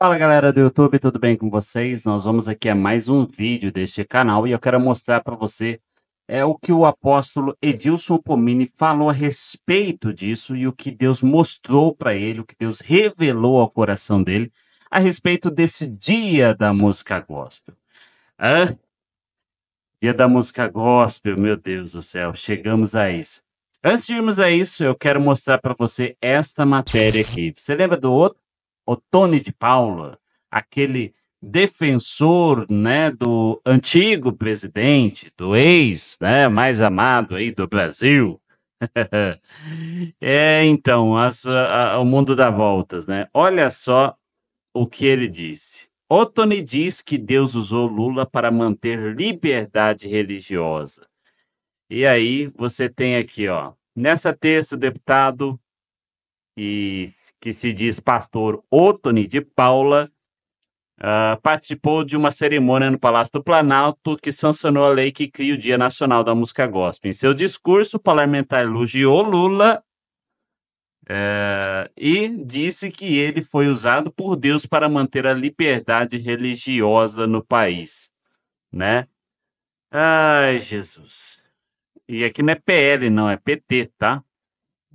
Fala galera do YouTube, tudo bem com vocês? Nós vamos aqui a mais um vídeo deste canal e eu quero mostrar para você é o que o apóstolo Edilson Pomini falou a respeito disso e o que Deus mostrou para ele, o que Deus revelou ao coração dele a respeito desse dia da música gospel. Hã? Dia da música gospel, meu Deus do céu, chegamos a isso. Antes de irmos a isso, eu quero mostrar para você esta matéria aqui. Você lembra do Otone de Paula, aquele defensor, né, do antigo presidente, do ex, né, mais amado aí do Brasil. é, então, a, o mundo dá voltas, né? Olha só o que ele disse. Otone diz que Deus usou Lula para manter liberdade religiosa. E aí você tem aqui, ó, nessa terça o deputado e que se diz pastor Otoni de Paula, uh, participou de uma cerimônia no Palácio do Planalto que sancionou a lei que cria o Dia Nacional da Música Gospel. Em seu discurso, o parlamentar elogiou Lula uh, e disse que ele foi usado por Deus para manter a liberdade religiosa no país, né? Ai, Jesus. E aqui não é PL, não, é PT, tá?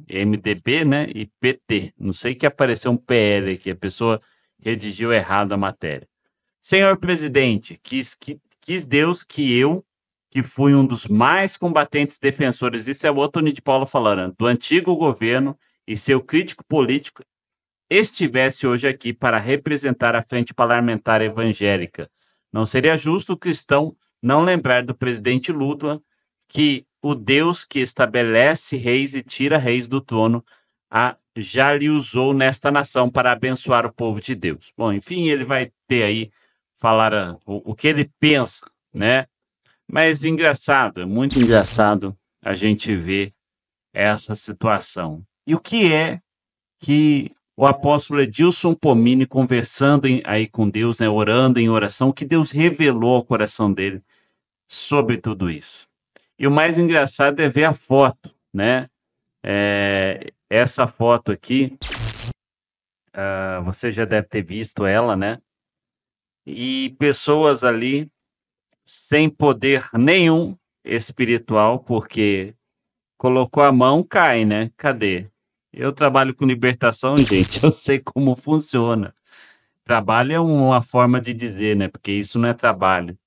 MDB, né? E PT. Não sei que apareceu um PL aqui, a pessoa redigiu errado a matéria. Senhor presidente, quis, quis Deus que eu, que fui um dos mais combatentes defensores, isso é o Antônio de Paulo falando, do antigo governo e seu crítico político, estivesse hoje aqui para representar a frente parlamentar evangélica. Não seria justo o cristão não lembrar do presidente Lula que o Deus que estabelece reis e tira reis do trono, a, já lhe usou nesta nação para abençoar o povo de Deus. Bom, enfim, ele vai ter aí falar a, o, o que ele pensa, né? Mas engraçado, é muito engraçado a gente ver essa situação. E o que é que o apóstolo Edilson Pomini conversando em, aí com Deus, né, orando em oração, o que Deus revelou ao coração dele sobre tudo isso. E o mais engraçado é ver a foto, né? É, essa foto aqui, uh, você já deve ter visto ela, né? E pessoas ali sem poder nenhum espiritual, porque colocou a mão, cai, né? Cadê? Eu trabalho com libertação, gente, eu sei como funciona. Trabalho é uma forma de dizer, né? Porque isso não é trabalho.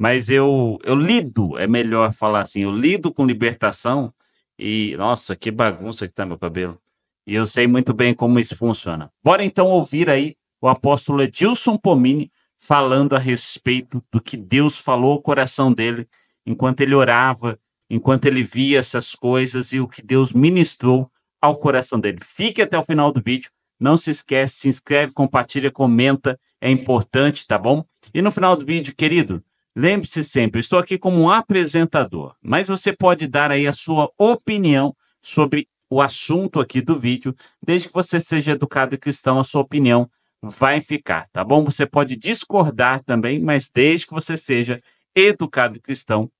Mas eu, eu lido, é melhor falar assim, eu lido com libertação e, nossa, que bagunça que tá meu cabelo. E eu sei muito bem como isso funciona. Bora então ouvir aí o apóstolo Edilson Pomini falando a respeito do que Deus falou ao coração dele enquanto ele orava, enquanto ele via essas coisas e o que Deus ministrou ao coração dele. Fique até o final do vídeo. Não se esquece, se inscreve, compartilha, comenta, é importante, tá bom? E no final do vídeo, querido, Lembre-se sempre, estou aqui como um apresentador, mas você pode dar aí a sua opinião sobre o assunto aqui do vídeo, desde que você seja educado e cristão, a sua opinião vai ficar, tá bom? Você pode discordar também, mas desde que você seja educado e cristão,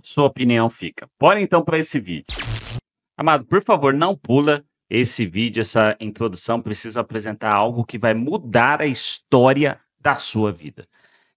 sua opinião fica. Bora então para esse vídeo. Amado, por favor, não pula esse vídeo, essa introdução. Preciso apresentar algo que vai mudar a história da sua vida.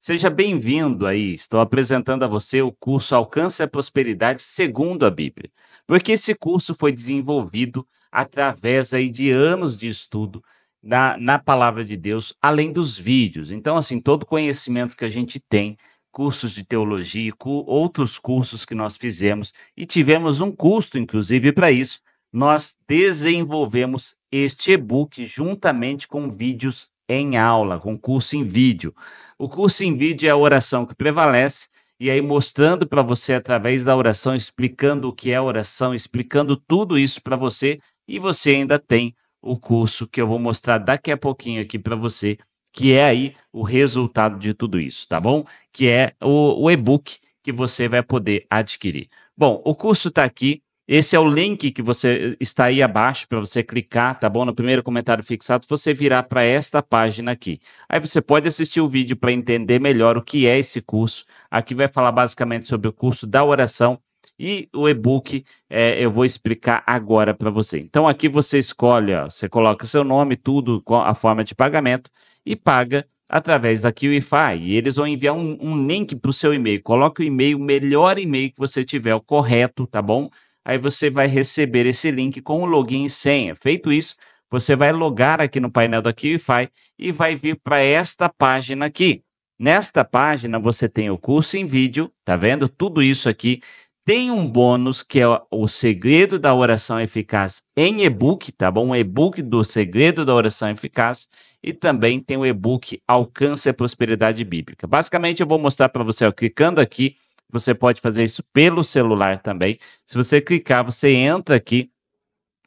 Seja bem-vindo aí. Estou apresentando a você o curso Alcance a Prosperidade segundo a Bíblia. Porque esse curso foi desenvolvido através aí de anos de estudo na, na palavra de Deus, além dos vídeos. Então, assim, todo conhecimento que a gente tem, cursos de teologia, outros cursos que nós fizemos e tivemos um custo, inclusive, para isso, nós desenvolvemos este e-book juntamente com vídeos em aula, com curso em vídeo. O curso em vídeo é a oração que prevalece, e aí mostrando para você através da oração, explicando o que é oração, explicando tudo isso para você, e você ainda tem o curso que eu vou mostrar daqui a pouquinho aqui para você, que é aí o resultado de tudo isso, tá bom? Que é o, o e-book que você vai poder adquirir. Bom, o curso está aqui, esse é o link que você está aí abaixo para você clicar, tá bom? No primeiro comentário fixado, você virar para esta página aqui. Aí você pode assistir o vídeo para entender melhor o que é esse curso. Aqui vai falar basicamente sobre o curso da oração e o e-book é, eu vou explicar agora para você. Então aqui você escolhe, ó, você coloca seu nome, tudo, a forma de pagamento e paga através da QIFI. E eles vão enviar um, um link para o seu e-mail. Coloque o e-mail, o melhor e-mail que você tiver, o correto, tá bom? Aí você vai receber esse link com o login e senha. Feito isso, você vai logar aqui no painel da QIFI e vai vir para esta página aqui. Nesta página você tem o curso em vídeo, tá vendo? Tudo isso aqui tem um bônus que é o segredo da oração eficaz em e-book, tá bom? Um e-book do segredo da oração eficaz e também tem o e-book Alcance a Prosperidade Bíblica. Basicamente, eu vou mostrar para você, ó, clicando aqui, você pode fazer isso pelo celular também. Se você clicar, você entra aqui,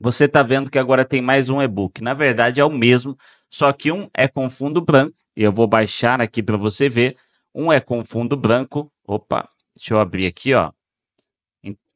você está vendo que agora tem mais um e-book. Na verdade, é o mesmo, só que um é com fundo branco, e eu vou baixar aqui para você ver. Um é com fundo branco, opa, deixa eu abrir aqui, ó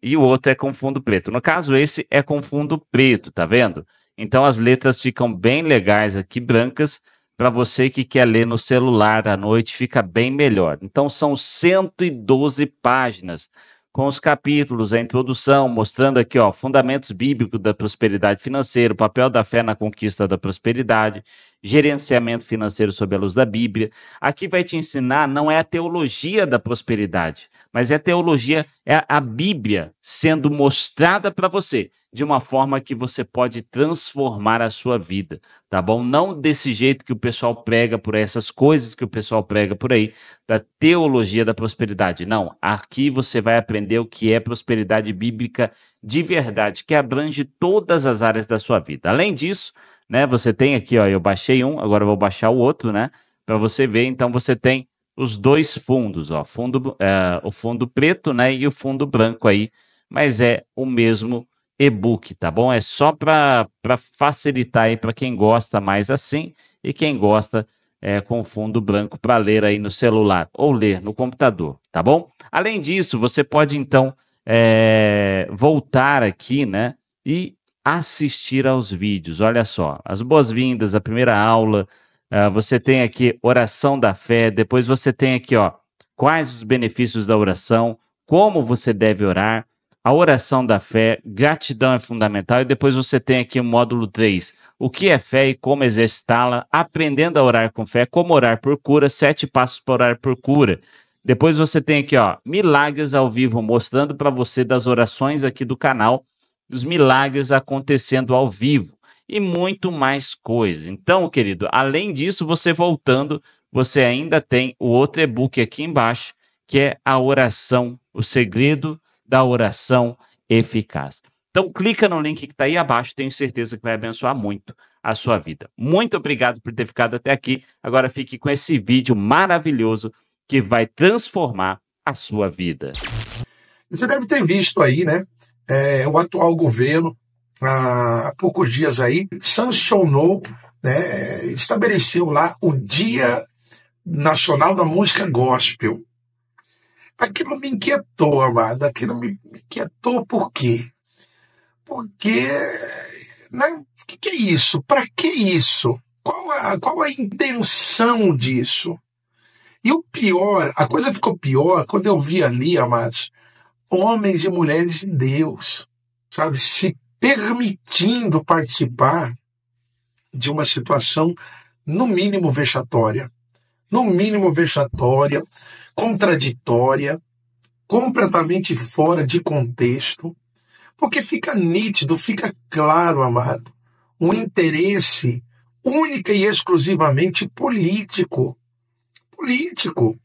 e o outro é com fundo preto. No caso, esse é com fundo preto, tá vendo? Então as letras ficam bem legais aqui, brancas, para você que quer ler no celular à noite, fica bem melhor. Então são 112 páginas com os capítulos, a introdução, mostrando aqui, ó, fundamentos bíblicos da prosperidade financeira, o papel da fé na conquista da prosperidade, gerenciamento financeiro sob a luz da Bíblia. Aqui vai te ensinar, não é a teologia da prosperidade, mas é a teologia, é a Bíblia sendo mostrada para você de uma forma que você pode transformar a sua vida, tá bom? Não desse jeito que o pessoal prega por aí, essas coisas que o pessoal prega por aí, da teologia da prosperidade. Não, aqui você vai aprender o que é prosperidade bíblica de verdade, que abrange todas as áreas da sua vida. Além disso, né, você tem aqui, ó, eu baixei um, agora vou baixar o outro, né, para você ver. Então você tem os dois fundos, ó, fundo, é, o fundo preto, né, e o fundo branco aí, mas é o mesmo e-book, tá bom? É só para facilitar aí para quem gosta mais assim e quem gosta é, com fundo branco para ler aí no celular ou ler no computador, tá bom? Além disso, você pode então é, voltar aqui, né, e assistir aos vídeos. Olha só, as boas-vindas, a primeira aula. Uh, você tem aqui oração da fé. Depois você tem aqui, ó, quais os benefícios da oração, como você deve orar, a oração da fé, gratidão é fundamental. E depois você tem aqui o módulo 3, o que é fé e como exercitá-la, aprendendo a orar com fé, como orar por cura, sete passos para orar por cura. Depois você tem aqui, ó, milagres ao vivo, mostrando para você das orações aqui do canal os milagres acontecendo ao vivo e muito mais coisas. Então, querido, além disso, você voltando, você ainda tem o outro e-book aqui embaixo, que é a oração, o segredo da oração eficaz. Então, clica no link que está aí abaixo, tenho certeza que vai abençoar muito a sua vida. Muito obrigado por ter ficado até aqui. Agora fique com esse vídeo maravilhoso que vai transformar a sua vida. Você deve ter visto aí, né? É, o atual governo, há poucos dias aí, sancionou, né, estabeleceu lá o Dia Nacional da Música Gospel. Aquilo me inquietou, amado, aquilo me inquietou por quê? Porque, né, o que, que é isso? Para que isso? Qual a, qual a intenção disso? E o pior, a coisa ficou pior quando eu vi ali, amados, homens e mulheres de Deus, sabe, se permitindo participar de uma situação no mínimo vexatória, no mínimo vexatória, contraditória, completamente fora de contexto, porque fica nítido, fica claro, amado, um interesse única e exclusivamente político. Político.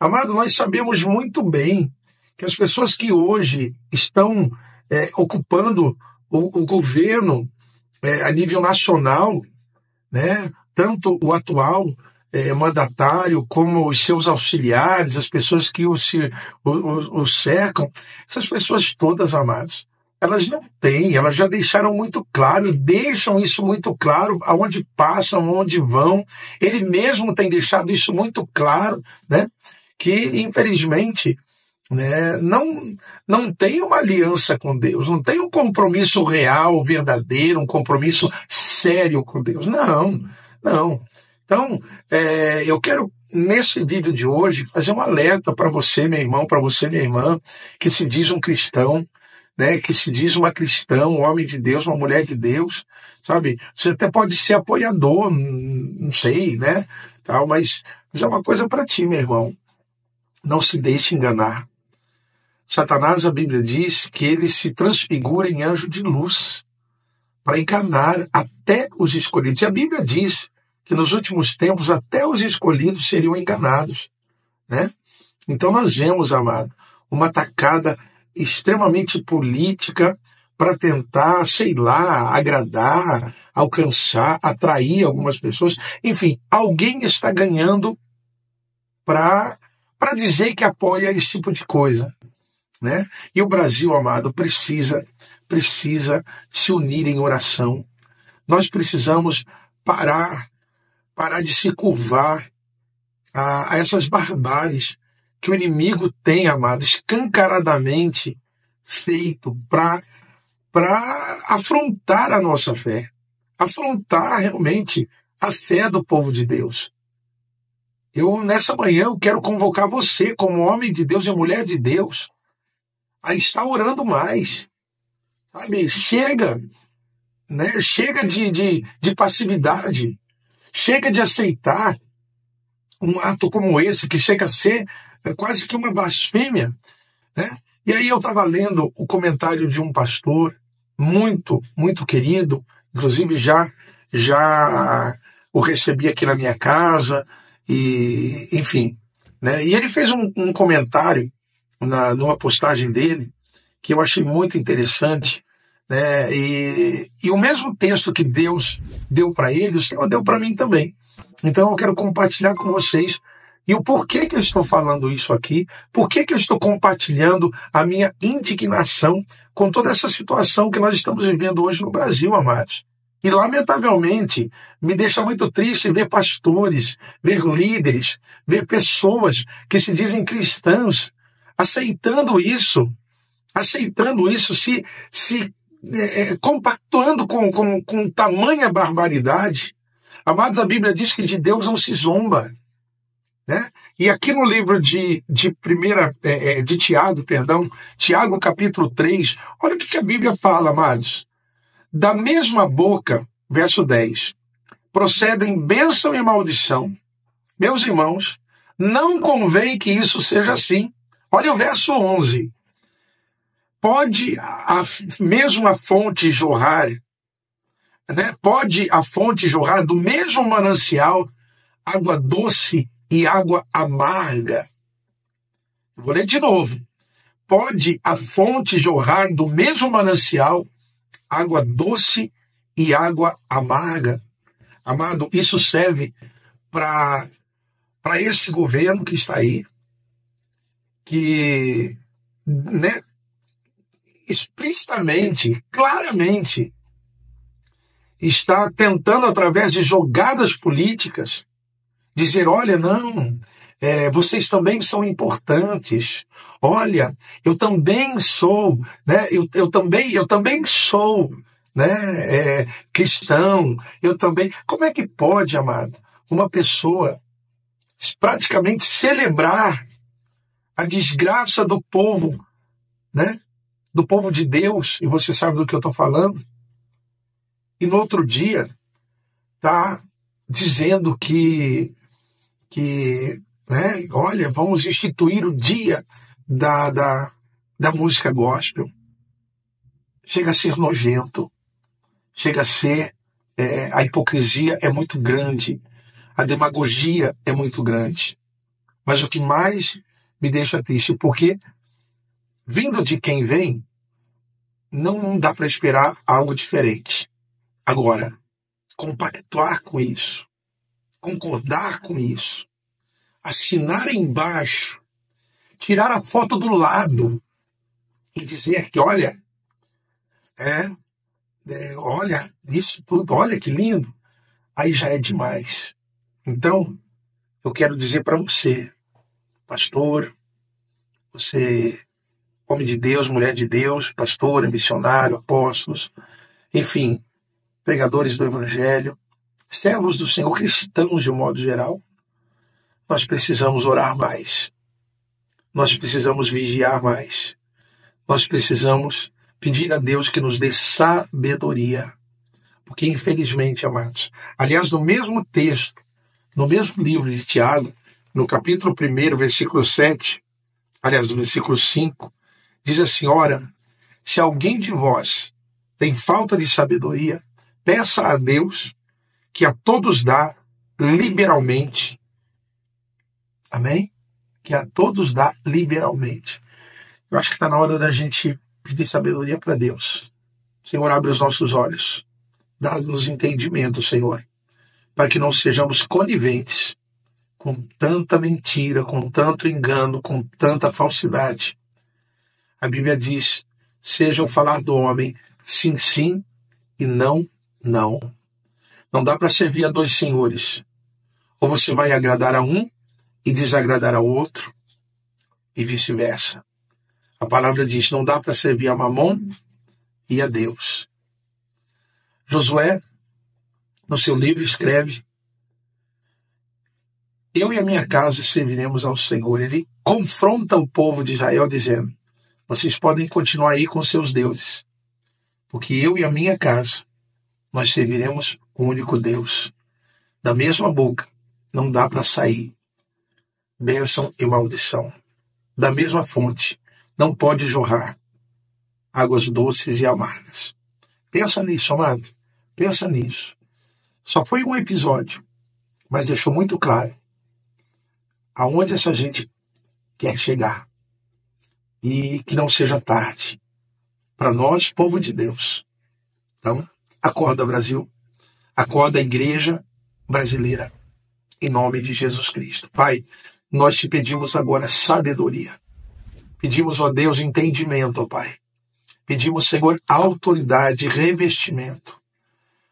Amado, nós sabemos muito bem que as pessoas que hoje estão é, ocupando o, o governo é, a nível nacional, né, tanto o atual é, mandatário como os seus auxiliares, as pessoas que o, se, o, o, o cercam, essas pessoas todas, amadas, elas não têm, elas já deixaram muito claro deixam isso muito claro aonde passam, aonde vão. Ele mesmo tem deixado isso muito claro, né? Que infelizmente né, não, não tem uma aliança com Deus, não tem um compromisso real, verdadeiro, um compromisso sério com Deus. Não, não. Então, é, eu quero, nesse vídeo de hoje, fazer um alerta para você, meu irmão, para você, minha irmã, que se diz um cristão, né, que se diz uma cristã, um homem de Deus, uma mulher de Deus, sabe? Você até pode ser apoiador, não sei, né? Tal, mas, mas é uma coisa para ti, meu irmão. Não se deixe enganar. Satanás, a Bíblia diz que ele se transfigura em anjo de luz para enganar até os escolhidos. E a Bíblia diz que nos últimos tempos até os escolhidos seriam enganados, né? Então nós vemos, amado, uma atacada extremamente política para tentar, sei lá, agradar, alcançar, atrair algumas pessoas. Enfim, alguém está ganhando para para dizer que apoia esse tipo de coisa, né? E o Brasil, amado, precisa precisa se unir em oração. Nós precisamos parar parar de se curvar a, a essas barbáries que o inimigo tem, amado, escancaradamente feito para para afrontar a nossa fé, afrontar realmente a fé do povo de Deus. Eu nessa manhã eu quero convocar você como homem de Deus e mulher de Deus a estar orando mais. Sabe? Chega, né? Chega de, de, de passividade. Chega de aceitar um ato como esse, que chega a ser é, quase que uma blasfêmia. Né? E aí eu estava lendo o comentário de um pastor muito, muito querido, inclusive já, já o recebi aqui na minha casa, e enfim. Né? E ele fez um, um comentário na, numa postagem dele que eu achei muito interessante, né? E, e o mesmo texto que Deus deu para ele, o Senhor deu para mim também. Então eu quero compartilhar com vocês e o porquê que eu estou falando isso aqui, por que eu estou compartilhando a minha indignação com toda essa situação que nós estamos vivendo hoje no Brasil, amados. E, lamentavelmente, me deixa muito triste ver pastores, ver líderes, ver pessoas que se dizem cristãs aceitando isso, aceitando isso, se, se é, compactuando com, com, com tamanha barbaridade. Amados, a Bíblia diz que de Deus não se zomba. Né? E aqui no livro de, de primeira, é, é de Tiago, perdão, Tiago capítulo 3, olha o que, que a Bíblia fala, amados. Da mesma boca, verso 10, procedem bênção e maldição. Meus irmãos, não convém que isso seja assim. Olha o verso 11. Pode a mesma fonte jorrar, né? pode a fonte jorrar do mesmo manancial água doce e água amarga. Vou ler de novo. Pode a fonte jorrar do mesmo manancial água doce e água amarga? Amado, isso serve para esse governo que está aí, que né, explicitamente, claramente, está tentando, através de jogadas políticas, Dizer, olha, não, é, vocês também são importantes. Olha, eu também sou, né? Eu, eu também, eu também sou, né? É, cristão. Eu também. Como é que pode, amado, uma pessoa praticamente celebrar a desgraça do povo, né? Do povo de Deus. E você sabe do que eu estou falando. E no outro dia tá dizendo que que, né, olha, vamos instituir o dia da, da, da música gospel. Chega a ser nojento, chega a ser. É, a hipocrisia é muito grande, a demagogia é muito grande. Mas o que mais me deixa triste, porque vindo de quem vem, não dá para esperar algo diferente. Agora, compactuar com isso, concordar com isso, assinar embaixo, tirar a foto do lado e dizer que, olha, é, é, olha isso tudo, olha que lindo, aí já é demais. Então, eu quero dizer para você, pastor, você, homem de Deus, mulher de Deus, pastor, missionário, apóstolos, enfim, pregadores do Evangelho, servos do Senhor, cristãos de um modo geral, nós precisamos orar mais. Nós precisamos vigiar mais. Nós precisamos pedir a Deus que nos dê sabedoria. Porque, infelizmente, amados, aliás, no mesmo texto, no mesmo livro de Tiago, no capítulo 1, versículo 7, aliás, no versículo 5, diz assim: Ora, se alguém de vós tem falta de sabedoria, peça a Deus que a todos dá liberalmente. Amém? Que a todos dá liberalmente. Eu acho que está na hora da gente pedir sabedoria para Deus. Senhor, abre os nossos olhos. Dá-nos entendimento, Senhor, para que não sejamos coniventes com tanta mentira, com tanto engano, com tanta falsidade. A Bíblia diz: seja o falar do homem sim, sim e não, não. Não dá para servir a dois senhores. Ou você vai agradar a um e desagradar ao outro, e vice-versa. A palavra diz: não dá para servir a Mamon e a Deus. Josué, no seu livro, escreve: Eu e a minha casa serviremos ao Senhor. Ele confronta o povo de Israel, dizendo: Vocês podem continuar aí com seus deuses, porque eu e a minha casa, nós serviremos o único Deus. Da mesma boca não dá para sair bênção e maldição. Da mesma fonte não pode jorrar águas doces e amargas. Pensa nisso, amado. Pensa nisso. Só foi um episódio, mas deixou muito claro aonde essa gente quer chegar. E que não seja tarde. Para nós, povo de Deus. Então, acorda, Brasil. Acorda, igreja brasileira. Em nome de Jesus Cristo. Pai, nós te pedimos agora sabedoria. Pedimos, ó Deus, entendimento, ó Pai. Pedimos, Senhor, autoridade, revestimento,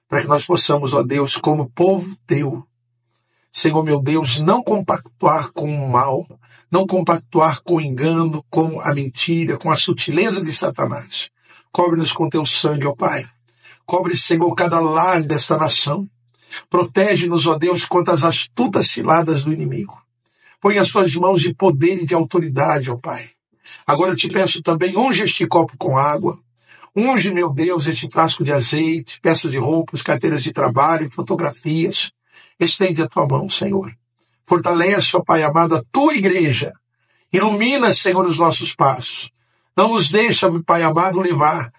para que nós possamos, ó Deus, como povo teu, Senhor meu Deus, não compactuar com o mal, não compactuar com o engano, com a mentira, com a sutileza de Satanás. Cobre-nos com teu sangue, ó Pai. Cobre, Senhor, cada lar desta nação. Protege-nos, ó Deus, contra as astutas ciladas do inimigo. Põe as tuas mãos de poder e de autoridade, ó Pai. Agora eu te peço também, unge este copo com água. Unge, meu Deus, este frasco de azeite, peças de roupas, carteiras de trabalho, fotografias. Estende a tua mão, Senhor. Fortalece, ó Pai amado, a tua igreja. Ilumina, Senhor, os nossos passos. Não nos deixa, Pai amado, levar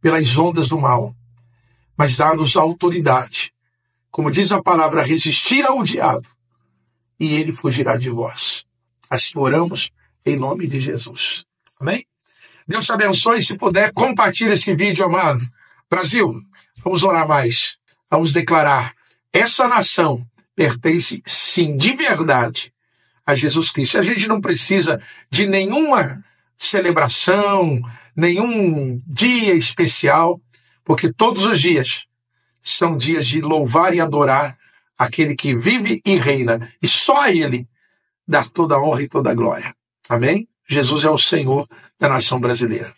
pelas ondas do mal, mas dá-nos autoridade. Como diz a palavra, resistir ao diabo e ele fugirá de vós. Assim oramos em nome de Jesus. Amém? Deus te abençoe. Se puder, compartilhe esse vídeo, amado. Brasil, vamos orar mais. Vamos declarar: essa nação pertence, sim, de verdade, a Jesus Cristo. A gente não precisa de nenhuma celebração, nenhum dia especial, porque todos os dias são dias de louvar e adorar aquele que vive e reina, e só a ele dá toda a honra e toda a glória. Amém? Jesus é o Senhor da nação brasileira.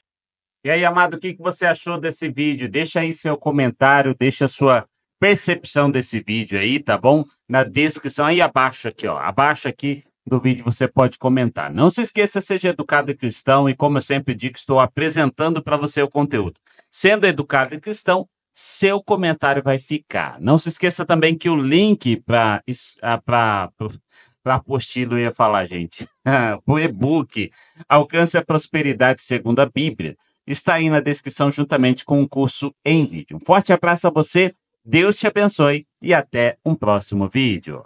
E aí, amado, o que você achou desse vídeo? Deixa aí seu comentário, deixa sua percepção desse vídeo aí, tá bom? Na descrição aí abaixo aqui, ó. Abaixo aqui do vídeo você pode comentar. Não se esqueça, seja educado e cristão e como eu sempre digo, estou apresentando para você o conteúdo. Sendo educado e cristão, seu comentário vai ficar. Não se esqueça também que o link para para apostila, eu ia falar, gente. o e-book Alcance a Prosperidade segundo a Bíblia está aí na descrição juntamente com o curso em vídeo. Um forte abraço a você, Deus te abençoe e até um próximo vídeo.